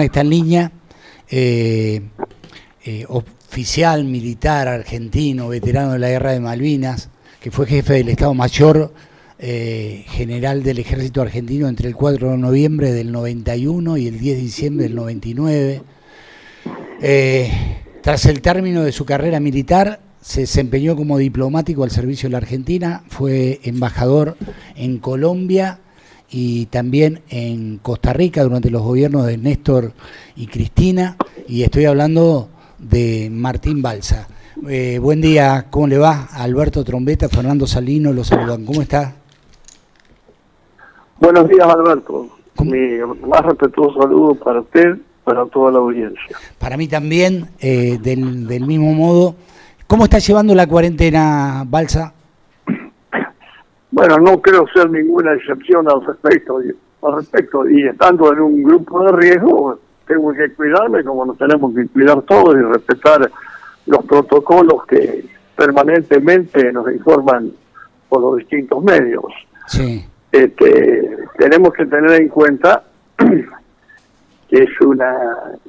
Está en línea, eh, eh, oficial militar argentino, veterano de la guerra de Malvinas, que fue jefe del Estado Mayor eh, General del Ejército Argentino entre el 4 de noviembre del 91 y el 10 de diciembre del 99. tras el término de su carrera militar, se desempeñó como diplomático al servicio de la Argentina, fue embajador en Colombia y también en Costa Rica durante los gobiernos de Néstor y Cristina, y estoy hablando de Martín Balsa. Eh, buen día, ¿cómo le va? Alberto Trombeta, Fernando Salino, los saludan. ¿Cómo está? Buenos días, Alberto. Mi más respetuoso saludo para usted, para toda la audiencia. Para mí también, eh, del, del mismo modo. ¿Cómo está llevando la cuarentena, Balsa? Bueno, no creo ser ninguna excepción al respecto. Al respecto, y estando en un grupo de riesgo, tengo que cuidarme como nos tenemos que cuidar todos y respetar los protocolos que permanentemente nos informan por los distintos medios. Sí. Este, tenemos que tener en cuenta que es una,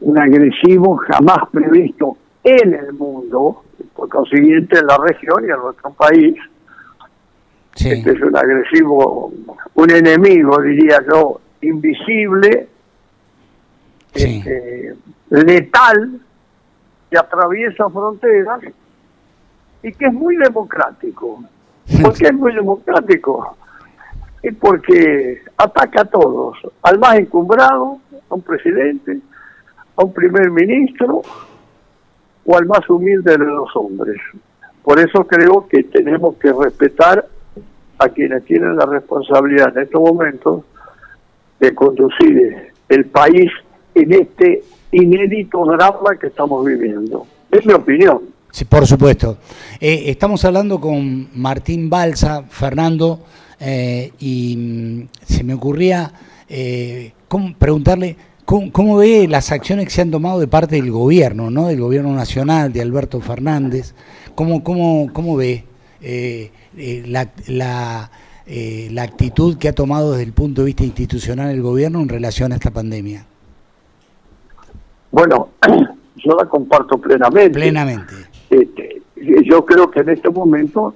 un agresivo jamás previsto en el mundo, por consiguiente en la región y en nuestro país, este es un agresivo, un enemigo, diría yo, invisible, este, letal, que atraviesa fronteras y que es muy democrático. ¿Por qué es muy democrático? Es porque ataca a todos, al más encumbrado, a un presidente, a un primer ministro o al más humilde de los hombres. Por eso creo que tenemos que respetar a quienes tienen la responsabilidad en estos momentos de conducir el país en este inédito drama que estamos viviendo. Es mi opinión. Sí, por supuesto. Eh, estamos hablando con Martín Balsa, Fernando, eh, y mm, se me ocurría eh, preguntarle ¿cómo, cómo, ve las acciones que se han tomado de parte del gobierno, ¿no? del gobierno nacional, de Alberto Fernández. ¿Cómo, cómo, cómo ve eh, la, la, eh, la actitud que ha tomado desde el punto de vista institucional el gobierno en relación a esta pandemia? Bueno, yo la comparto plenamente. Plenamente. Este, yo creo que en este momento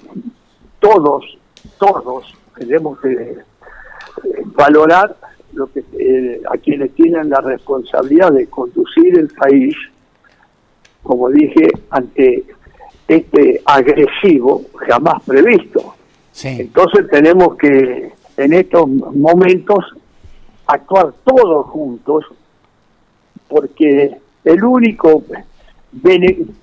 todos, todos tenemos que eh, valorar lo que a quienes tienen la responsabilidad de conducir el país, como dije, ante este agresivo jamás previsto. Entonces tenemos que en estos momentos actuar todos juntos porque el único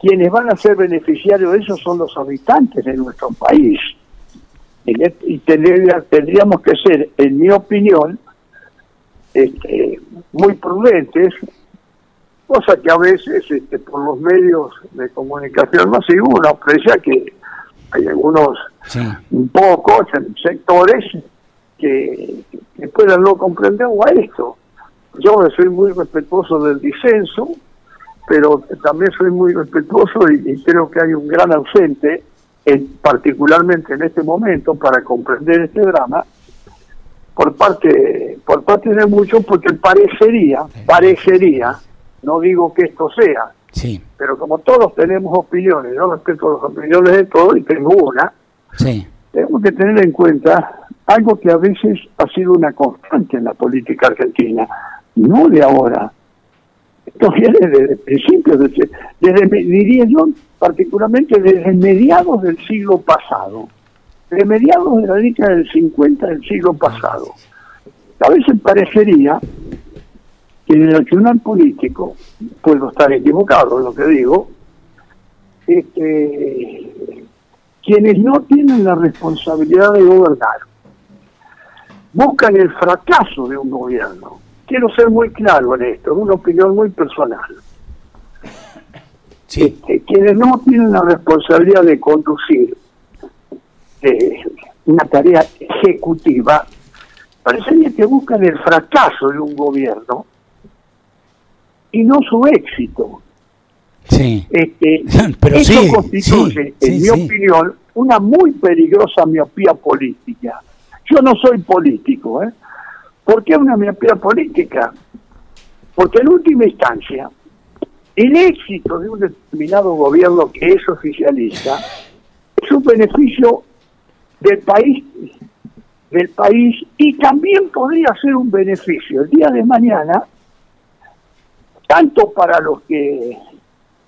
quienes van a ser beneficiarios de eso son los habitantes de nuestro país y tendríamos que ser en mi opinión este, muy prudentes cosa que a veces este, por los medios de comunicación masiva uno aprecia que hay algunos un pocos sectores que, que puedan no comprender a esto. Yo soy muy respetuoso del disenso, pero también soy muy respetuoso y, creo que hay un gran ausente, en, particularmente en este momento, para comprender este drama, por parte por parte de muchos, porque parecería, parecería no digo que esto sea, sí. pero como todos tenemos opiniones, yo respeto las opiniones de todos y tengo una, sí. tenemos que tener en cuenta algo que a veces ha sido una constante en la política argentina, no de ahora. Esto viene desde el principio, desde, desde, diría yo, particularmente desde mediados del siglo pasado, desde mediados de la década del 50 del siglo pasado. A veces parecería que en el accionar político, puedo estar equivocado en lo que digo, este, quienes no tienen la responsabilidad de gobernar buscan el fracaso de un gobierno. Quiero ser muy claro en esto, es una opinión muy personal. Este, quienes no tienen la responsabilidad de conducir eh, una tarea ejecutiva, parecería que buscan el fracaso de un gobierno y no su éxito. Sí. Este, Pero eso constituye, en mi opinión, una muy peligrosa miopía política. Yo no soy político, ¿eh? ¿Por qué una miopía política? Porque en última instancia, el éxito de un determinado gobierno que es oficialista es un beneficio del país del país y también podría ser un beneficio el día de mañana tanto para los que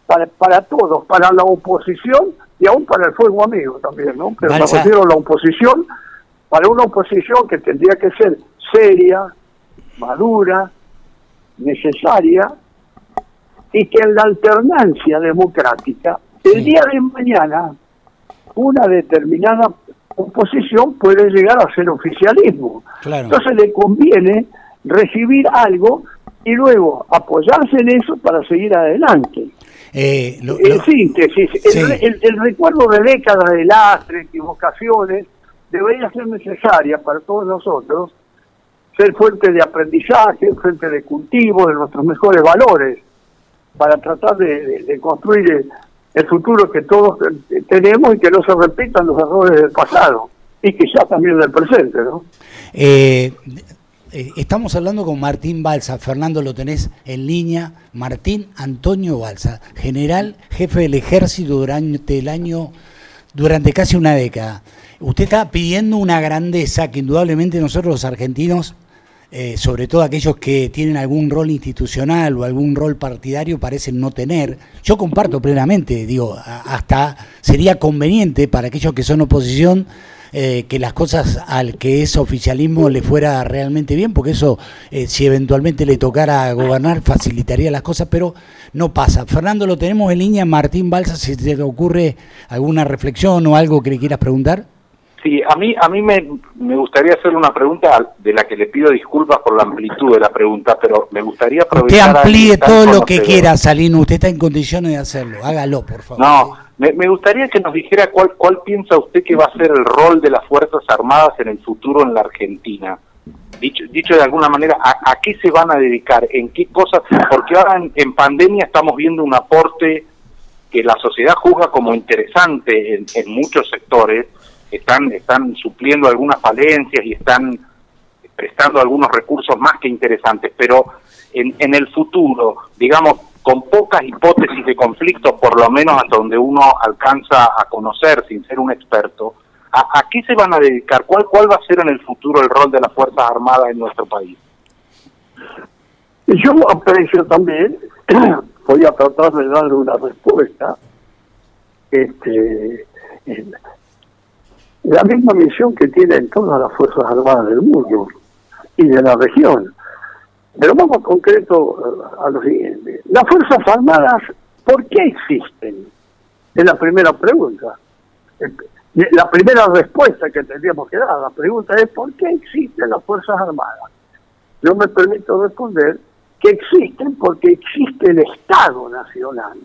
para, para todos, para la oposición y aún para el fuego amigo también, ¿no? Pero me refiero a la oposición, para una oposición que tendría que ser seria, madura, necesaria, y que en la alternancia democrática, el día de mañana, una determinada oposición puede llegar a ser oficialismo. Entonces le conviene recibir algo y luego apoyarse en eso para seguir adelante. Eh, en síntesis, el, recuerdo de décadas de lastre, equivocaciones, debería ser necesaria para todos nosotros ser fuente de aprendizaje, fuente de cultivo de nuestros mejores valores, para tratar de, construir el, futuro que todos tenemos y que no se repitan los errores del pasado y quizás también del presente, ¿no? Eh, eh, estamos hablando con Martín Balsa. Fernando, lo tenés en línea. Martín Antonio Balsa, general, jefe del ejército durante el año, durante casi una década. Usted está pidiendo una grandeza que indudablemente nosotros los argentinos, eh, sobre todo aquellos que tienen algún rol institucional o algún rol partidario, parecen no tener. Yo comparto plenamente, digo, hasta sería conveniente para aquellos que son oposición eh, que las cosas al que es oficialismo le fuera realmente bien, porque eso, eh, si eventualmente le tocara gobernar, facilitaría las cosas, pero no pasa. Fernando, lo tenemos en línea. Martín Balsa, si te ocurre alguna reflexión o algo que le quieras preguntar. Sí, a mí, a mí me, me gustaría hacer una pregunta de la que le pido disculpas por la amplitud de la pregunta, pero me gustaría aprovechar... Usted amplíe todo lo que quiera, Salino, usted está en condiciones de hacerlo, hágalo, por favor. No, me, gustaría que nos dijera cuál, cuál piensa usted que va a ser el rol de las Fuerzas Armadas en el futuro en la Argentina. Dicho, dicho de alguna manera, ¿a, qué se van a dedicar? ¿En qué cosas? Porque ahora en, pandemia estamos viendo un aporte que la sociedad juzga como interesante en, en muchos sectores, están, están supliendo algunas falencias y están prestando algunos recursos más que interesantes, pero en, en el futuro, digamos, con pocas hipótesis de conflicto, por lo menos hasta donde uno alcanza a conocer sin ser un experto, ¿a, qué se van a dedicar? ¿Cuál, ¿Cuál va a ser en el futuro el rol de las Fuerzas Armadas en nuestro país? Yo aprecio también, voy a tratar de darle una respuesta, este, la misma misión que tienen todas las Fuerzas Armadas del mundo y de la región. Pero vamos concreto eh, a lo siguiente. Las Fuerzas Armadas, ¿por qué existen? Es la primera pregunta. Eh, la primera respuesta que tendríamos que dar. La pregunta es ¿por qué existen las Fuerzas Armadas? Yo me permito responder que existen porque existe el Estado Nacional.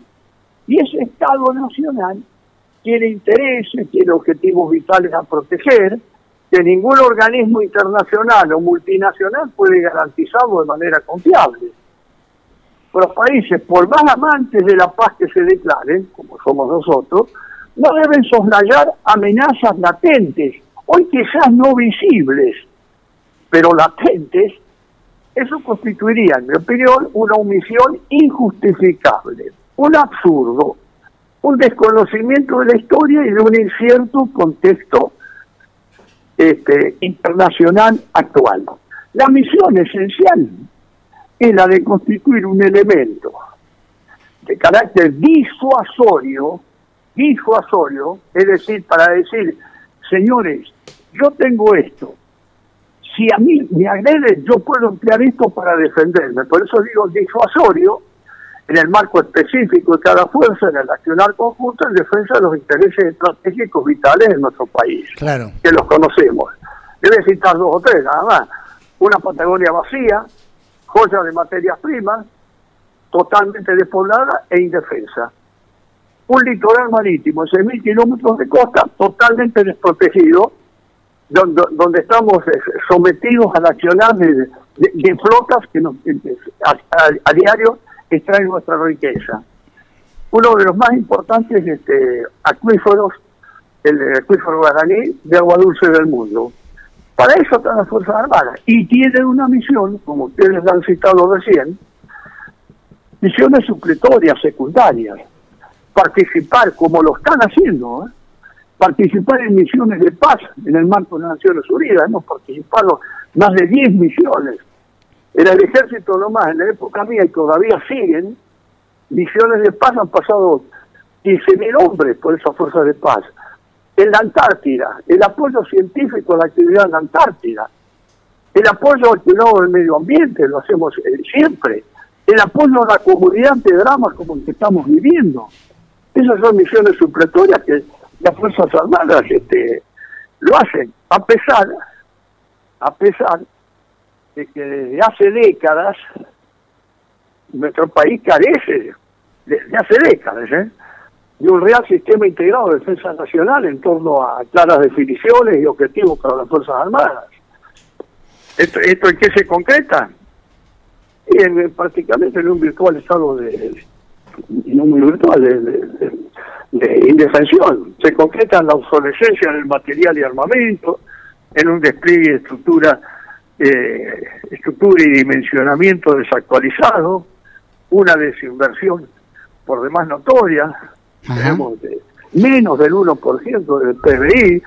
Y ese Estado Nacional tiene intereses, tiene objetivos vitales a proteger, que ningún organismo internacional o multinacional puede garantizarlo de manera confiable. Los países, por más amantes de la paz que se declaren, como somos nosotros, no deben soslayar amenazas latentes, hoy quizás no visibles, pero latentes, eso constituiría, en mi opinión, una omisión injustificable, un absurdo, un desconocimiento de la historia y de un incierto contexto este, internacional actual. La misión esencial es la de constituir un elemento de carácter disuasorio, disuasorio, es decir, para decir, señores, yo tengo esto, si a mí me agreden, yo puedo emplear esto para defenderme. Por eso digo disuasorio, en el marco específico de cada fuerza, en el accionar conjunto en defensa de los intereses estratégicos vitales de nuestro país, claro. que los conocemos. Debe citar dos o tres, nada más. Una Patagonia vacía, joya de materias primas, totalmente despoblada e indefensa. Un litoral marítimo, 6.000 kilómetros de costa, totalmente desprotegido, donde, donde estamos eh, sometidos al accionar de, flotas que nos, a diario extrae nuestra riqueza. Uno de los más importantes este, acuíferos, el acuífero guaraní de agua dulce del mundo. Para eso están las Fuerzas Armadas y tienen una misión, como ustedes han citado recién, misiones supletorias, secundarias, participar como lo están haciendo, ¿eh? participar en misiones de paz en el marco de las Naciones Unidas, hemos participado más de 10 misiones. En el ejército nomás, en la época mía, y todavía siguen, misiones de paz han pasado 15.000 hombres por esas fuerzas de paz. En la Antártida, el apoyo científico a la actividad en la Antártida, el apoyo al cuidado del medio ambiente, lo hacemos eh, siempre, el apoyo a la comunidad de dramas como el que estamos viviendo. Esas son misiones supletorias que las Fuerzas Armadas este, lo hacen, a pesar, a pesar de que desde hace décadas nuestro país carece, desde hace décadas, ¿eh? de un real sistema integrado de defensa nacional en torno a claras definiciones y objetivos para las Fuerzas Armadas. ¿Esto, esto en qué se concreta? En, prácticamente en un virtual estado de, un virtual de, de, indefensión. Se concreta en la obsolescencia del material y armamento, en un despliegue de estructura, eh, estructura y dimensionamiento desactualizado, una desinversión por demás notoria, tenemos menos del 1% del PBI,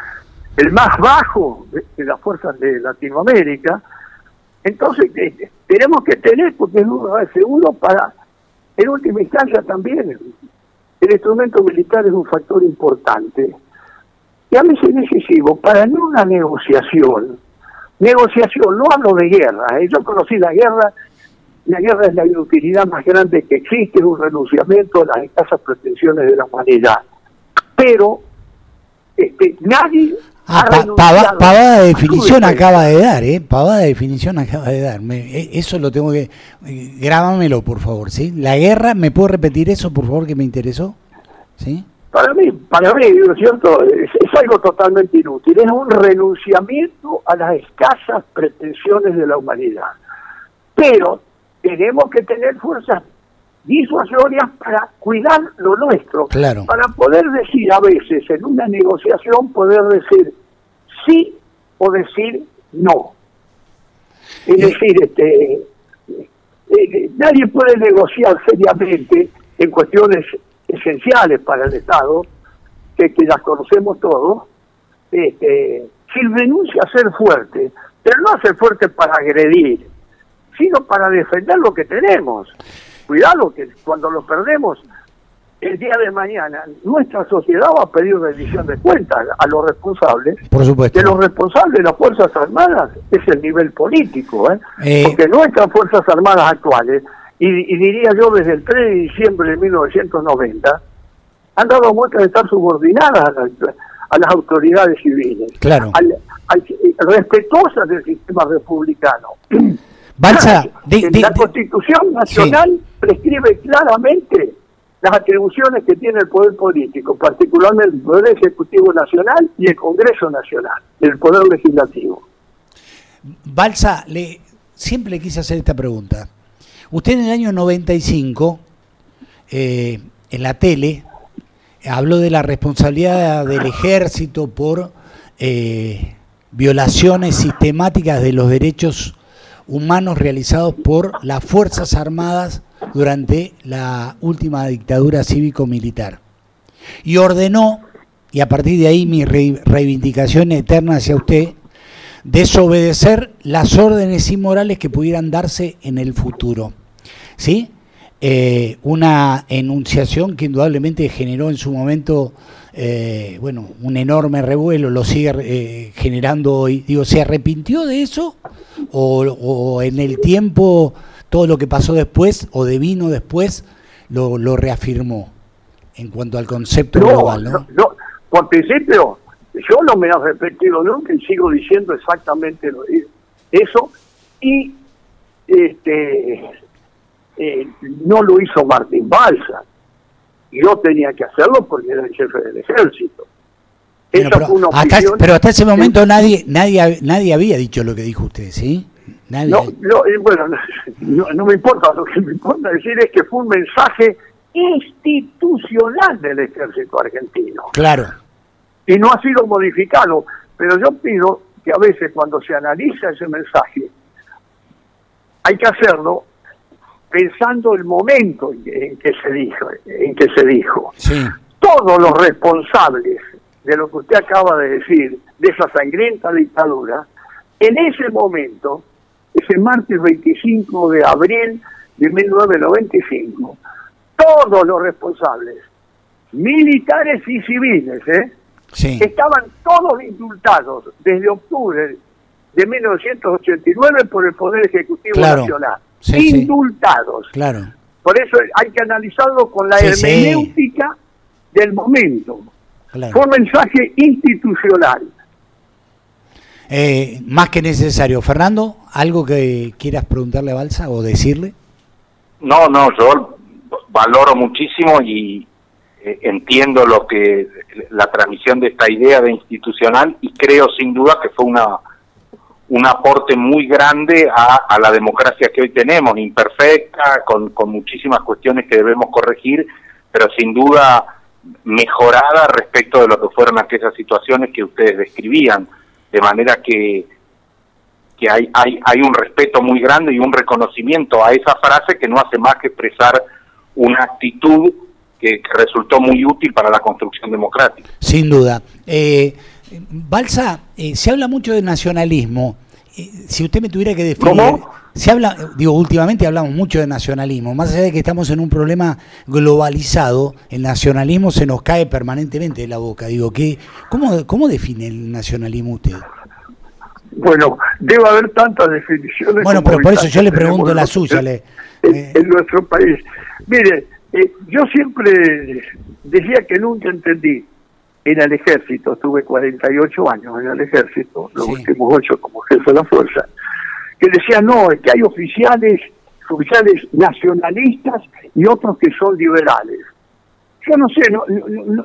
el más bajo de, las fuerzas de Latinoamérica. Entonces, eh, tenemos que tener, porque es uno seguro para, en última instancia también, el instrumento militar es un factor importante. Y a veces es decisivo para no una negociación. Negociación, no hablo de guerra. ¿eh? Yo conocí la guerra la guerra es la inutilidad más grande que existe, es un renunciamiento a las escasas pretensiones de la humanidad. Pero este, nadie Ah, pavada de definición acaba de dar, ¿eh? Pavada de definición acaba de dar. E, eso lo tengo que... Eh, grábamelo, por favor, ¿sí? La guerra, ¿me puedo repetir eso, por favor, que me interesó? ¿Sí? Para mí, para mí, ¿no es cierto? Es, algo totalmente inútil. Es un renunciamiento a las escasas pretensiones de la humanidad. Pero tenemos que tener fuerzas disuasorias para cuidar lo nuestro. Claro. Para poder decir a veces en una negociación, poder decir sí o decir no. Es eh. decir, este, eh, nadie puede negociar seriamente en cuestiones esenciales para el Estado, que, que las conocemos todos, este, sin renuncia a ser fuerte, pero no a ser fuerte para agredir, sino para defender lo que tenemos. Cuidado que cuando lo perdemos, el día de mañana nuestra sociedad va a pedir rendición de cuentas a los responsables. Por supuesto. Que los responsables de las Fuerzas Armadas es el nivel político, ¿eh? eh porque nuestras Fuerzas Armadas actuales, y, diría yo desde el 3 de diciembre de 1990, han dado muestras de estar subordinadas a, las autoridades civiles, claro. respetuosas del sistema republicano. Balsa, la Constitución Nacional prescribe claramente las atribuciones que tiene el poder político, particularmente el Poder Ejecutivo Nacional y el Congreso Nacional, el Poder Legislativo. Balsa, le, siempre le quise hacer esta pregunta. Usted en el año 95, eh, en la tele, habló de la responsabilidad del ejército por eh, violaciones sistemáticas de los derechos humanos realizados por las Fuerzas Armadas durante la última dictadura cívico-militar. Y ordenó, y a partir de ahí mi reivindicación eterna hacia usted, desobedecer las órdenes inmorales que pudieran darse en el futuro. ¿Sí? Eh, una enunciación que indudablemente generó en su momento eh, bueno, un enorme revuelo, lo sigue eh, generando hoy. Digo, ¿se arrepintió de eso? O, en el tiempo todo lo que pasó después o devino después lo, lo reafirmó en cuanto al concepto global? ¿no? No, por principio, yo no me he arrepentido nunca y sigo diciendo exactamente lo, eso. Y este eh, no lo hizo Martín Balsa yo tenía que hacerlo porque era el jefe del ejército. pero, hasta, ese momento nadie, nadie, nadie había dicho lo que dijo usted, ¿sí? Nadie... No, eh, bueno, no, me importa, lo que me importa decir es que fue un mensaje institucional del ejército argentino. Claro. Y no ha sido modificado, pero yo pido que a veces cuando se analiza ese mensaje, hay que hacerlo pensando el momento en que se dijo, en que se dijo. Sí. Todos los responsables de lo que usted acaba de decir, de esa sangrienta dictadura, en ese momento, ese martes 25 de abril de 1995, todos los responsables, militares y civiles, ¿eh? Sí. estaban todos indultados desde octubre de 1989 por el Poder Ejecutivo Claro. Nacional. Sí, sí. indultados. Claro. Por eso hay que analizarlo con la Sí, sí. hermenéutica del momento. claro. Fue un mensaje institucional. Eh, más que necesario. Fernando, ¿algo que quieras preguntarle a Balsa o decirle? No, no, yo valoro muchísimo y eh, entiendo lo que la transmisión de esta idea de institucional y creo sin duda que fue una un aporte muy grande a, a la democracia que hoy tenemos, imperfecta, con, con muchísimas cuestiones que debemos corregir, pero sin duda mejorada respecto de lo que fueron aquellas situaciones que ustedes describían, de manera que que hay, hay, hay un respeto muy grande y un reconocimiento a esa frase que no hace más que expresar una actitud que, que resultó muy útil para la construcción democrática. Sin duda. Eh, Balsa, eh, se habla mucho de nacionalismo. Eh, si usted me tuviera que definir, ¿Cómo? se habla, digo, últimamente hablamos mucho de nacionalismo. Más allá de que estamos en un problema globalizado, el nacionalismo se nos cae permanentemente de la boca. Digo, ¿qué, cómo, ¿cómo define el nacionalismo usted? Bueno, debe haber tantas definiciones. Bueno, pero por eso yo le pregunto la suya. Le, eh, en nuestro país. Mire, eh, yo siempre decía que nunca entendí en el ejército, estuve 48 años en el ejército, los Sí. últimos ocho como jefe de la fuerza, que decía, no, es que hay oficiales, oficiales nacionalistas y otros que son liberales. Yo no sé, no,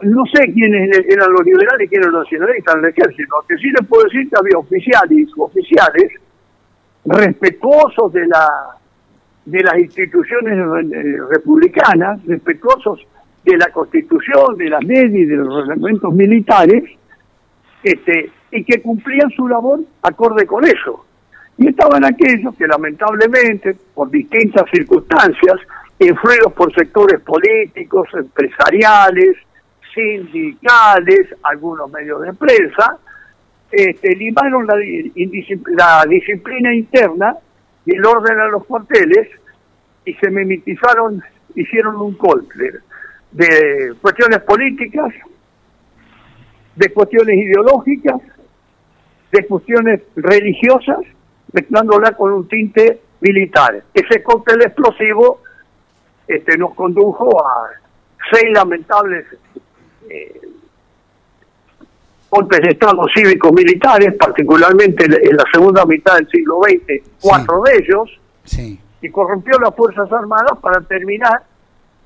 no, sé quiénes eran los liberales y quiénes eran los nacionalistas en el ejército. Que sí les puedo decir que había oficiales y suboficiales respetuosos de la de las instituciones eh, republicanas, respetuosos de la Constitución, de las leyes y de los reglamentos militares, este, y que cumplían su labor acorde con eso. Y estaban aquellos que lamentablemente, por distintas circunstancias, influidos por sectores políticos, empresariales, sindicales, algunos medios de prensa, este, limaron la, la disciplina interna y el orden a los cuarteles y se mimetizaron, hicieron un cóctel de cuestiones políticas, de cuestiones ideológicas, de cuestiones religiosas, mezclándola con un tinte militar. Ese cóctel explosivo este, nos condujo a seis lamentables eh, golpes de Estado cívicos militares, particularmente en en la segunda mitad del siglo XX, cuatro de ellos, sí, y corrompió las Fuerzas Armadas para terminar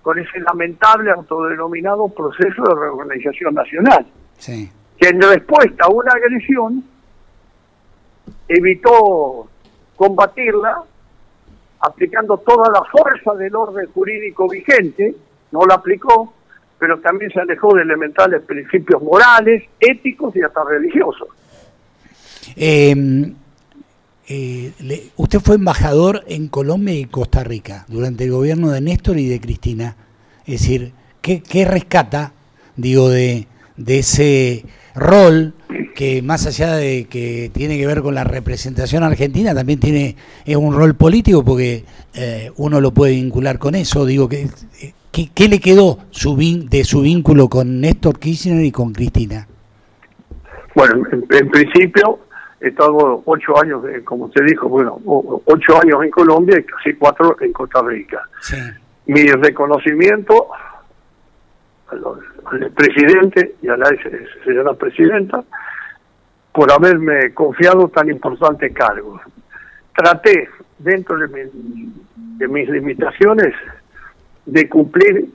con ese lamentable autodenominado proceso de reorganización nacional, sí. que en respuesta a una agresión evitó combatirla aplicando toda la fuerza del orden jurídico vigente, no la aplicó, pero también se alejó de elementales principios morales, éticos y hasta religiosos. Eh, eh, le- usted fue embajador en Colombia y Costa Rica durante el gobierno de Néstor y de Cristina. Es decir, ¿qué, rescata, digo, de, de ese rol que más allá de que tiene que ver con la representación argentina, también tiene es un rol político porque eh, uno lo puede vincular con eso. Digo, que, ¿qué, le quedó su vin- de su vínculo con Néstor Kirchner y con Cristina? Bueno, en, en principio he estado ocho años, eh, como usted dijo, bueno, ocho años en Colombia y casi cuatro en Costa Rica. Sí, Mi reconocimiento al, al presidente y a la señora presidenta por haberme confiado tan importantes cargos. Traté, dentro de, mi- de mis limitaciones, de cumplir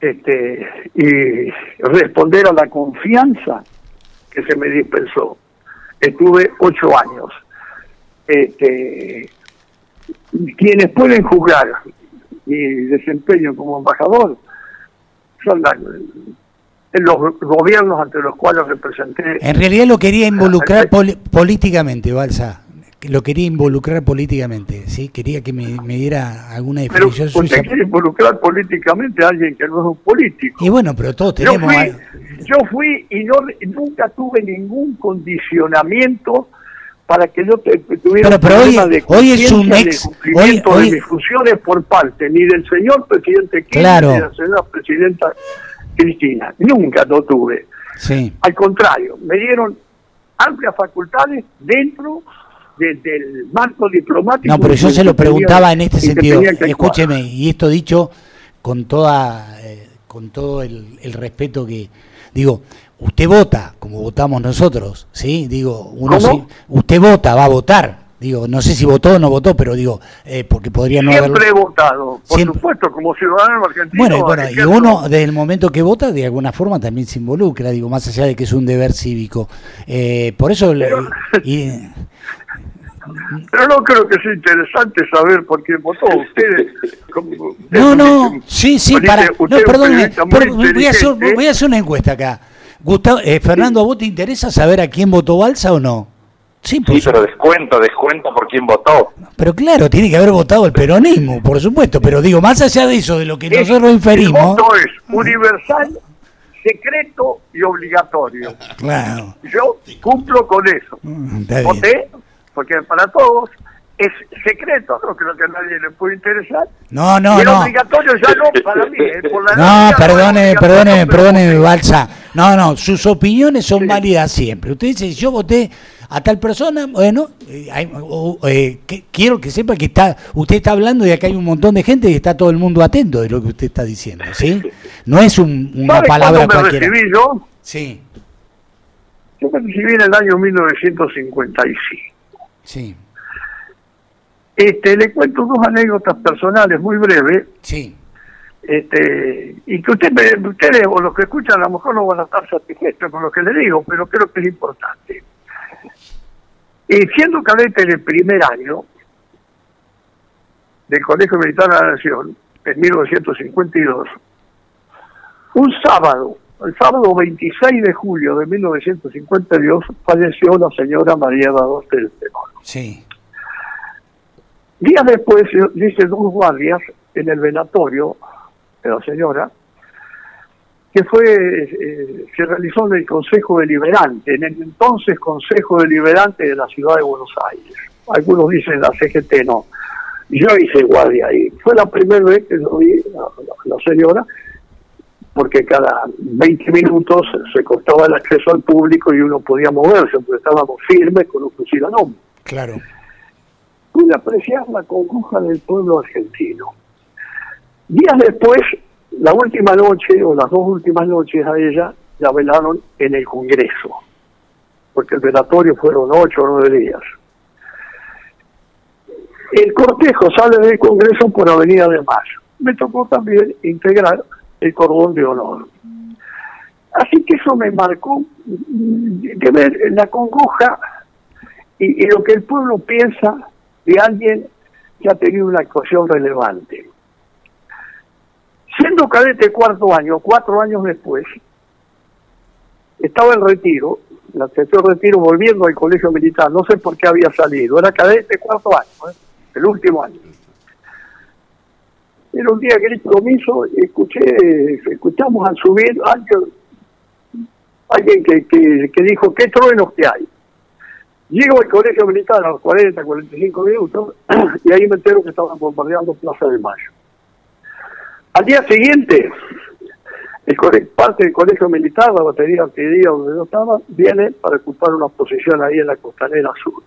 este, y responder a la confianza que se me dispensó. Estuve ocho años. Este, quienes pueden juzgar mi desempeño como embajador son los gobiernos ante los cuales representé. En realidad lo quería involucrar poli- políticamente, Balsa. Lo quería involucrar políticamente, ¿sí? Quería que me, diera alguna definición pero usted quiere involucrar políticamente a alguien que no es un político. Y bueno, pero todos tenemos... Yo fui, yo fui y no, nunca tuve ningún condicionamiento para que yo tuviera pero, pero hoy, de hoy es un ex cumplimiento de mis funciones por parte ni del señor presidente Kirchner ni de la señora presidenta Cristina. Nunca lo tuve. Sí. Al contrario, me dieron amplias facultades dentro del marco diplomático. No, pero yo se lo preguntaba en este sentido. Escúcheme, y esto dicho con toda eh, con todo el, respeto que digo, usted vota como votamos nosotros, ¿sí? Digo, uno usted vota, va a votar Digo, no sé si votó o no votó, pero digo, eh, porque podría no Siempre he votado, por supuesto, como ciudadano argentino. Bueno, bueno y uno, desde el momento que vota, de alguna forma también se involucra, digo, más allá de que es un deber cívico. Eh, por eso... Pero, pero no creo que sea interesante saber por qué votó. Ustedes... no, no, sí, sí, para... no, perdón, voy, a hacer, voy a hacer una encuesta acá. Gustavo, eh, Fernando, ¿a vos te interesa saber a quién votó Balsa o no? Sí, pero descuento, descuento por quién votó. Pero claro, tiene que haber votado el peronismo, por supuesto. Pero digo, más allá de eso, de lo que nosotros inferimos. El voto es universal, secreto y obligatorio. Claro. Yo cumplo con eso. Mm, Voté, porque para todos es secreto, no creo que a nadie le puede interesar. No, no, y no. obligatorio ya no para mí. Eh, por la no, perdone, perdone, perdone, Balsa. No, no, sus opiniones son válidas siempre. Usted dice, yo voté a tal persona, bueno, eh, eh, quiero que sepa que está usted está hablando y acá hay un montón de gente y está todo el mundo atento de lo que usted está diciendo, ¿sí? No es un, una palabra me cualquiera. recibí yo? Sí. Yo me recibí en el año 1955. Sí. Este, le cuento dos anécdotas personales muy breves. Sí. Este, y que usted, ustedes o los que escuchan a lo mejor no van a estar satisfechos con lo que le digo, pero creo que es importante. Y siendo cadete del primer año del Colegio Militar de la Nación, en 1952, un sábado, el sábado 26 de julio de 1952, falleció la señora María del Tenor. Sí. Días después, dice dos guardias en el velatorio de la señora, que fue eh, se realizó en el Consejo Deliberante, en el entonces Consejo Deliberante de la Ciudad de Buenos Aires. Algunos dicen la CGT, no. Yo hice guardia ahí. Fue la primera vez que lo vi a la, señora, porque cada 20 minutos se cortaba el acceso al público y uno podía moverse, porque estábamos firmes con un fusil a nombre. Claro. Pude apreciar la congoja del pueblo argentino. Días después la última noche, o las dos últimas noches a ella, la velaron en el Congreso, porque el velatorio fueron ocho o nueve días. El cortejo sale del Congreso por Avenida de Mayo. Me tocó también integrar el cordón de honor. Así que eso me marcó de ver la congoja y lo que el pueblo piensa de alguien que ha tenido una actuación relevante. Siendo cadete cuarto año, cuatro años después, estaba en retiro, la sección retiro volviendo al colegio militar, no sé por qué había salido, era cadete cuarto año, ¿eh? el último año. Era un día que el comiso, escuché, escuchamos al subir alguien, alguien que, que, que dijo, ¿qué truenos que hay? Llego al colegio militar a los 40, 45 minutos y ahí me entero que estaban bombardeando Plaza de Mayo. Al día siguiente, el, parte del colegio militar, la batería artillería donde yo estaba, viene para ocupar una posición ahí en la costanera sur.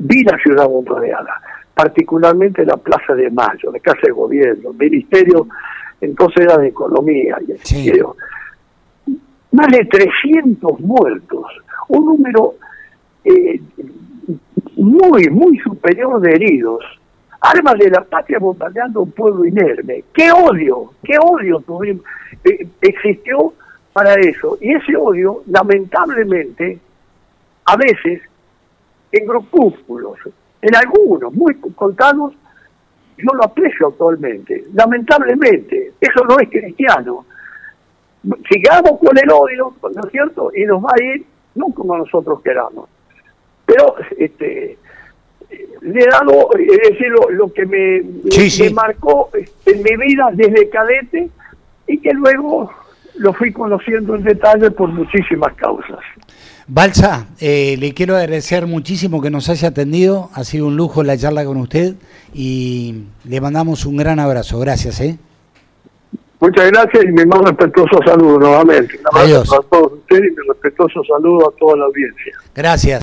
Vi la ciudad bombardeada, particularmente la Plaza de Mayo, la Casa de Gobierno, el Ministerio, entonces era de Economía y el Más de 300 muertos, un número eh, muy, muy superior de heridos armas de la patria bombardeando un pueblo inerme. ¡Qué odio! ¡Qué odio tuvimos! Eh, existió para eso. Y ese odio, lamentablemente, a veces, en grupúsculos, en algunos, muy contados, yo lo aprecio actualmente. Lamentablemente, eso no es cristiano. Sigamos con el odio, ¿no es cierto? Y nos va a ir, no como nosotros queramos. Pero este, le he dado, es decir, lo, que me, me marcó en mi vida desde cadete y que luego lo fui conociendo en detalle por muchísimas causas. Balsa, eh, le quiero agradecer muchísimo que nos haya atendido, ha sido un lujo la charla con usted y le mandamos un gran abrazo, gracias. ¿eh? Muchas gracias y mi más respetuoso saludo nuevamente. Adiós. A todos ustedes y mi respetuoso saludo a toda la audiencia. Gracias.